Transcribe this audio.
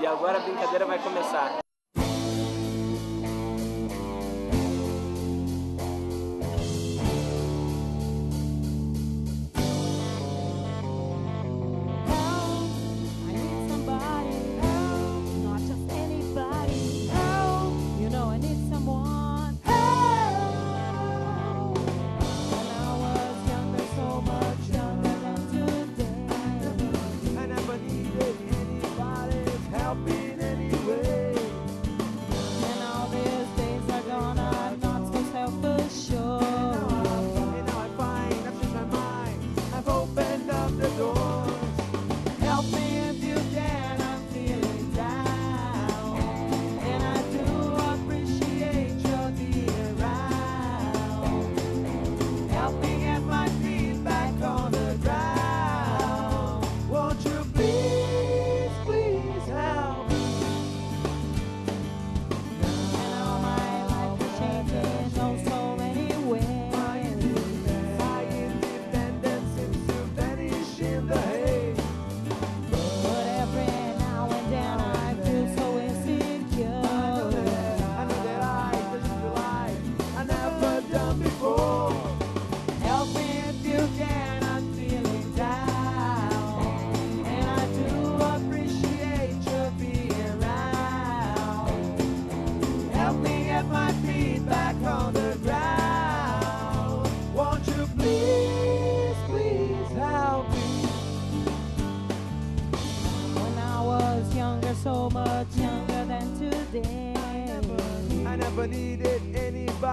E agora a brincadeira vai começar. so much younger than today. I never, I never needed anybody.